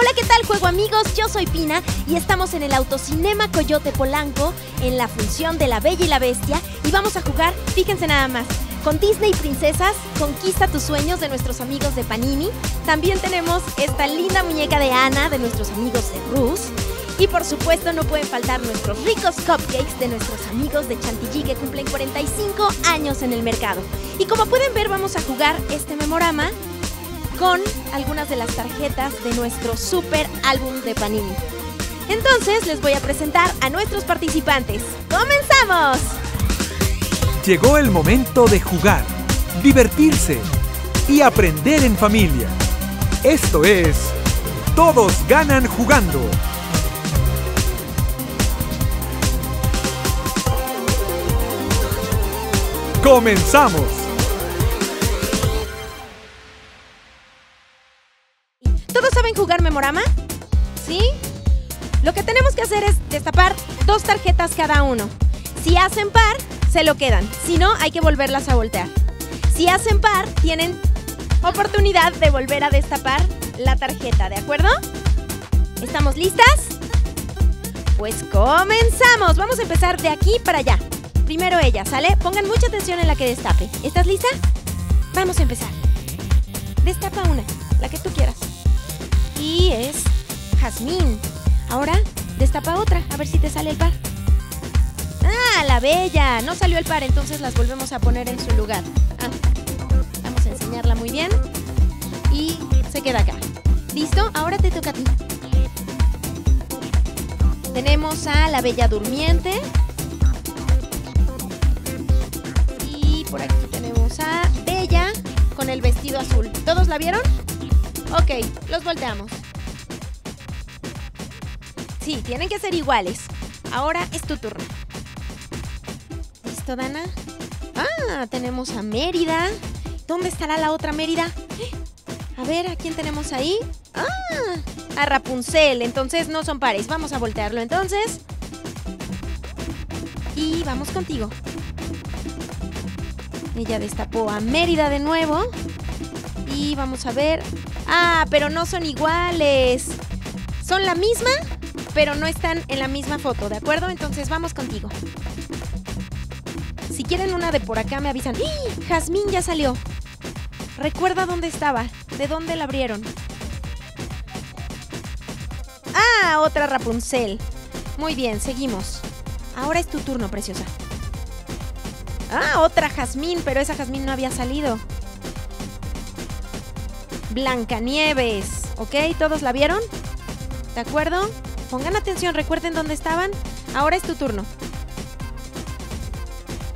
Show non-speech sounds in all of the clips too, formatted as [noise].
Hola, ¿qué tal, juego amigos? Yo soy Pina y estamos en el Autocinema Coyote Polanco en la función de La Bella y la Bestia y vamos a jugar, fíjense nada más, con Disney Princesas, Conquista tus sueños de nuestros amigos de Panini. También tenemos esta linda muñeca de Ana de nuestros amigos de Rus. Y por supuesto no pueden faltar nuestros ricos cupcakes de nuestros amigos de Chantilly que cumplen 45 años en el mercado. Y como pueden ver vamos a jugar este memorama con algunas de las tarjetas de nuestro super álbum de Panini. Entonces les voy a presentar a nuestros participantes. ¡Comenzamos! Llegó el momento de jugar, divertirse y aprender en familia. Esto es Todos ganan jugando. ¡Comenzamos! Saben jugar memorama? ¿Sí? Lo que tenemos que hacer es destapar dos tarjetas cada uno. Si hacen par, se lo quedan. Si no, hay que volverlas a voltear. Si hacen par, tienen oportunidad de volver a destapar la tarjeta, ¿de acuerdo? ¿Estamos listas? Pues comenzamos. Vamos a empezar de aquí para allá. Primero ella, ¿sale? Pongan mucha atención en la que destape. ¿Estás lista? Vamos a empezar. Destapa una, la que tú quieras. Y es Jazmín. Ahora, destapa otra, a ver si te sale el par. ¡Ah, la bella! No salió el par, entonces las volvemos a poner en su lugar. Ah, vamos a enseñarla muy bien. Y se queda acá. ¿Listo? Ahora te toca a ti. Tenemos a la bella durmiente. Y por aquí tenemos a Bella con el vestido azul. ¿Todos la vieron? Ok, los volteamos. Sí, tienen que ser iguales. Ahora es tu turno. ¿Listo, Dana? Ah, tenemos a Mérida. ¿Dónde estará la otra Mérida? A ver, ¿a quién tenemos ahí? Ah, a Rapunzel. Entonces no son pares. Vamos a voltearlo entonces. Y vamos contigo. Ella destapó a Mérida de nuevo. Y vamos a ver. Ah, pero no son iguales. Son la misma, pero no están en la misma foto, ¿de acuerdo? Entonces vamos contigo. Si quieren una de por acá, me avisan. ¡Ah! Jazmín ya salió. Recuerda dónde estaba, de dónde la abrieron. Ah, otra Rapunzel. Muy bien, seguimos. Ahora es tu turno, preciosa. Ah, otra Jazmín, pero esa Jazmín no había salido. Blancanieves. ¿Ok? ¿Todos la vieron? ¿De acuerdo? Pongan atención, recuerden dónde estaban. Ahora es tu turno.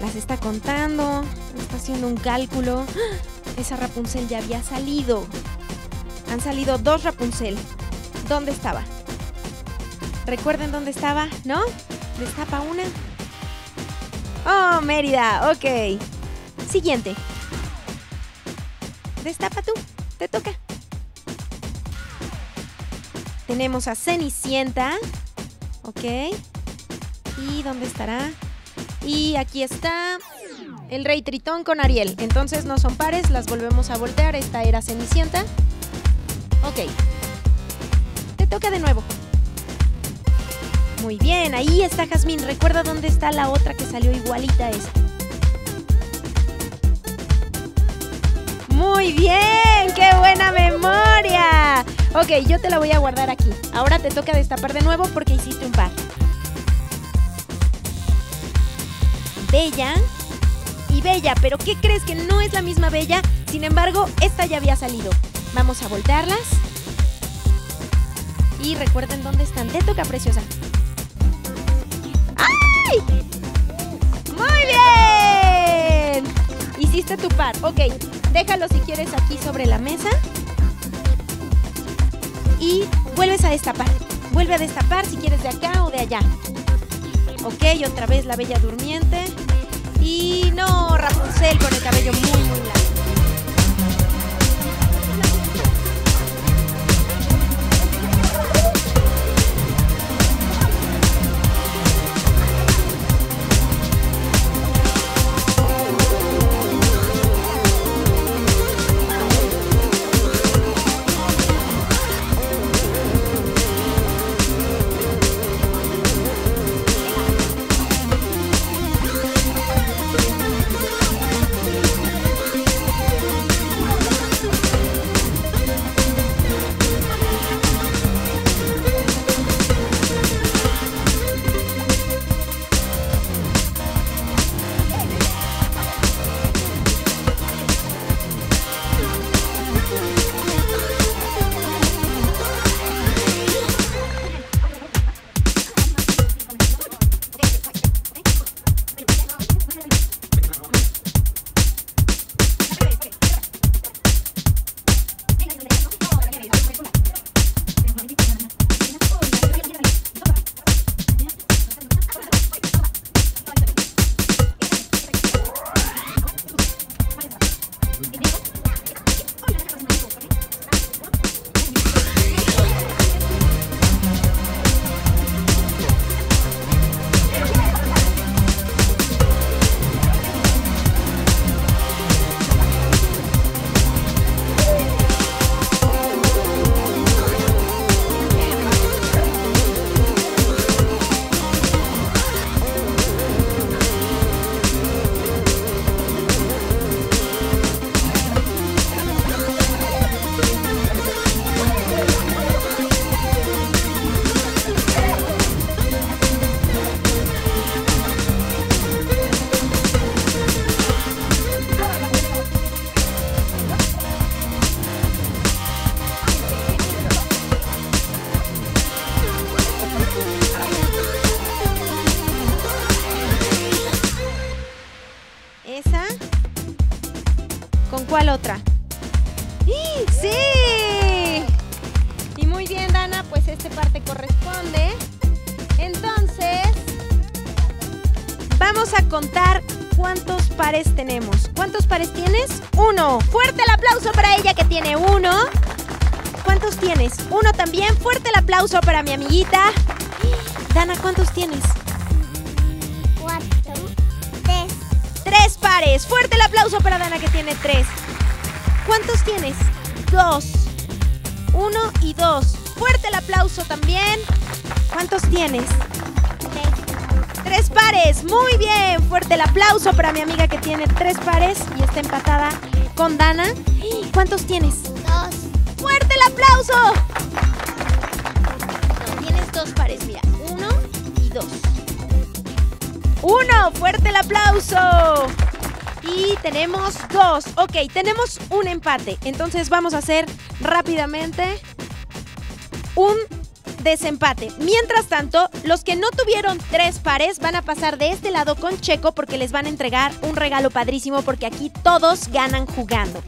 Las está contando, está haciendo un cálculo. ¡Ah! Esa Rapunzel ya había salido. Han salido dos Rapunzel. ¿Dónde estaba? ¿Recuerden dónde estaba? ¿No? Destapa una. Oh, Mérida, ok. Siguiente. Destapa tú, te toca. Tenemos a Cenicienta. Ok. ¿Y dónde estará? Y aquí está el Rey Tritón con Ariel. Entonces no son pares, las volvemos a voltear. Esta era Cenicienta. Ok. Te toca de nuevo. Muy bien, ahí está Jazmín. Recuerda dónde está la otra que salió igualita a esta. Muy bien, qué buena memoria. Ok, yo te la voy a guardar aquí. Ahora te toca destapar de nuevo porque hiciste un par. Bella y Bella, pero ¿qué crees que no es la misma Bella? Sin embargo, esta ya había salido. Vamos a voltearlas. Y recuerden dónde están. Te toca, preciosa. ¡Ay! ¡Muy bien! Hiciste tu par. Ok, déjalo si quieres aquí sobre la mesa. Y vuelves a destapar. Vuelve a destapar si quieres de acá o de allá. Ok, otra vez la bella durmiente. Y no, Rapunzel con el cabello muy, muy largo. Vamos a contar cuántos pares tenemos. ¿Cuántos pares tienes? Uno. Fuerte el aplauso para ella que tiene uno. ¿Cuántos tienes? Uno también. Fuerte el aplauso para mi amiguita. Dana, ¿cuántos tienes? Cuatro. Tres. Tres pares. Fuerte el aplauso para Dana que tiene tres. ¿Cuántos tienes? Dos. Uno y dos. Fuerte el aplauso también. ¿Cuántos tienes? Tres. Pares. Muy bien. Fuerte el aplauso para mi amiga que tiene tres pares y está empatada con Dana. ¿Cuántos tienes? Dos. ¡Fuerte el aplauso! No, tienes dos pares, mira. Uno y dos. ¡Uno! ¡Fuerte el aplauso! Y tenemos dos. Ok, tenemos un empate. Entonces vamos a hacer rápidamente un desempate. Mientras tanto, los que no tuvieron tres pares van a pasar de este lado con Checo porque les van a entregar un regalo padrísimo porque aquí todos ganan jugando.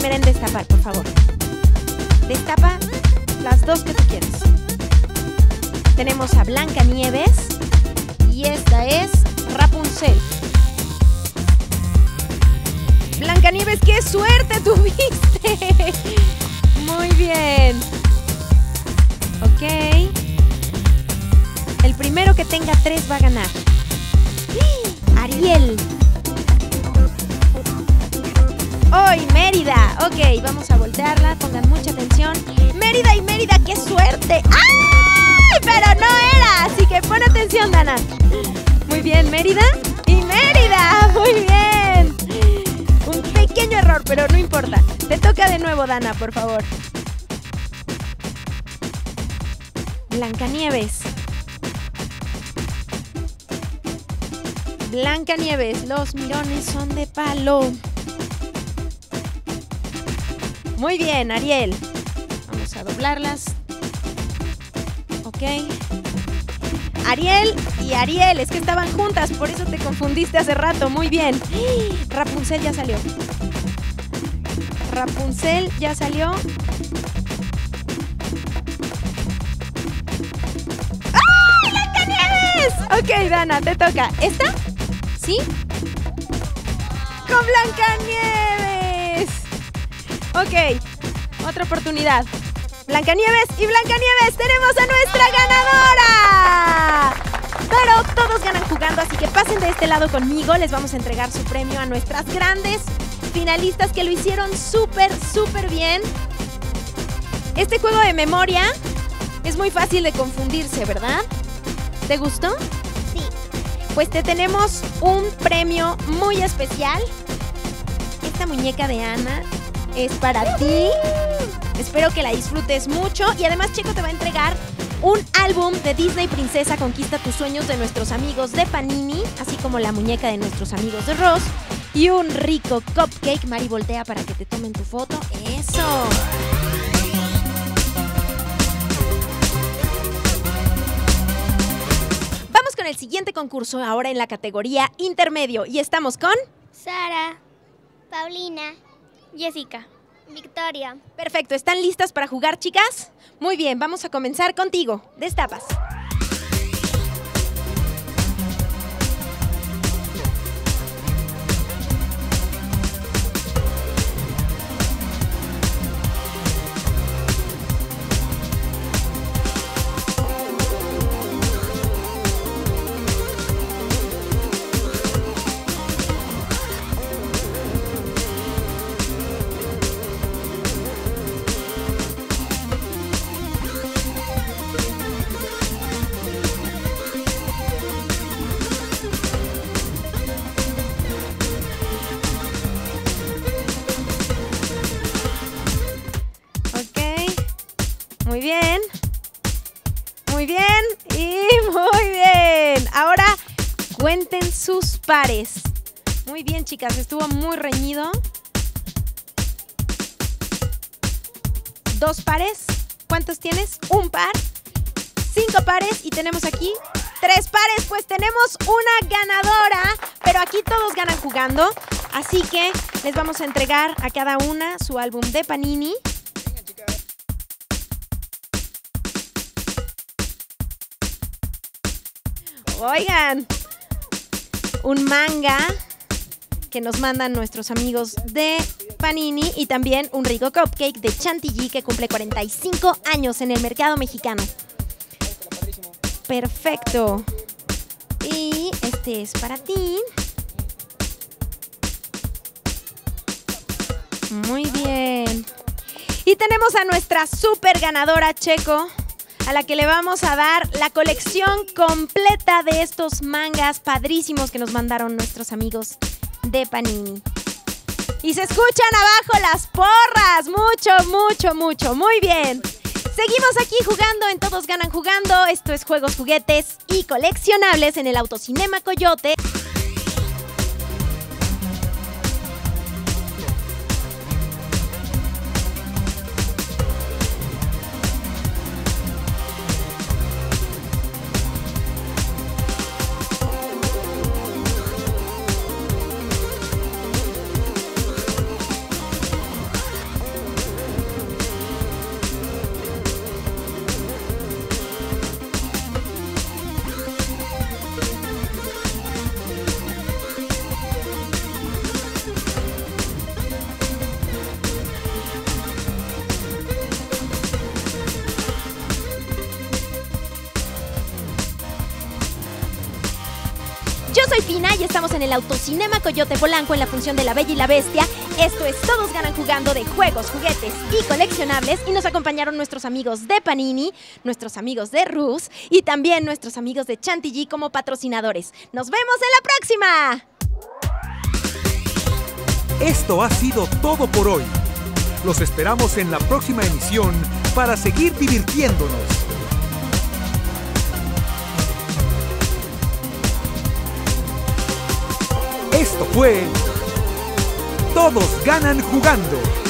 Primera en destapar, por favor. Destapa las dos que tú quieras. Tenemos a Blanca Nieves y esta es Rapunzel. Blanca Nieves, qué suerte tuviste. [laughs] Muy bien. Ok. El primero que tenga tres va a ganar. Ariel. Hoy, Mérida. Ok, vamos a voltearla. Pongan mucha atención. Mérida y Mérida, qué suerte. ¡Ay! Pero no era. Así que pon atención, Dana. Muy bien, Mérida y Mérida. [laughs] Muy bien. Un pequeño error, pero no importa. Te toca de nuevo, Dana, por favor. Blancanieves. Blancanieves, los mirones son de palo. Muy bien, Ariel. Vamos a doblarlas. Ok. Ariel y Ariel, es que estaban juntas, por eso te confundiste hace rato. Muy bien. [gasps] Rapunzel ya salió. Rapunzel ya salió. ¡Ay, Blancanieves! Ok, Dana, te toca. ¿Esta? ¿Sí? ¡Con Blancanieves! Ok, otra oportunidad. Blancanieves y Blancanieves, tenemos a nuestra ganadora. Pero todos ganan jugando, así que pasen de este lado conmigo. Les vamos a entregar su premio a nuestras grandes finalistas que lo hicieron súper, súper bien. Este juego de memoria es muy fácil de confundirse, ¿verdad? ¿Te gustó? Sí. Pues te tenemos un premio muy especial. Esta muñeca de Ana es para ti. Espero que la disfrutes mucho y además Checo te va a entregar un álbum de Disney Princesa Conquista tus sueños de nuestros amigos de Panini, así como la muñeca de nuestros amigos de Ross y un rico cupcake. Mari voltea para que te tomen tu foto. Eso. Vamos con el siguiente concurso ahora en la categoría intermedio y estamos con Sara. Paulina. Jessica. Victoria. Perfecto, ¿están listas para jugar, chicas? Muy bien, vamos a comenzar contigo. Destapas. Muy bien. Muy bien. Y [laughs] muy bien. Ahora cuenten sus pares. Muy bien, chicas. Estuvo muy reñido. Dos pares. ¿Cuántos tienes? Un par. Cinco pares. Y tenemos aquí tres pares. Pues tenemos una ganadora. Pero aquí todos ganan jugando. Así que les vamos a entregar a cada una su álbum de Panini. Oigan, un manga que nos mandan nuestros amigos de Panini y también un rico cupcake de Chantilly que cumple 45 años en el mercado mexicano. Perfecto. Y este es para ti. Muy bien. Y tenemos a nuestra super ganadora Checo, a la que le vamos a dar la colección completa de estos mangas padrísimos que nos mandaron nuestros amigos de Panini. Y se escuchan abajo las porras. Mucho, mucho, mucho. Muy bien. Seguimos aquí jugando en Todos Ganan Jugando. Esto es Juegos, Juguetes y Coleccionables en el Autocinema Coyote. Soy Fina y estamos en el Autocinema Coyote Polanco en la función de La Bella y la Bestia. Esto es Todos Ganan Jugando de juegos, juguetes y coleccionables. Y nos acompañaron nuestros amigos de Panini, nuestros amigos de Rus y también nuestros amigos de Chantilly como patrocinadores. ¡Nos vemos en la próxima! Esto ha sido todo por hoy. Los esperamos en la próxima emisión para seguir divirtiéndonos. Fue Todos ganan jugando.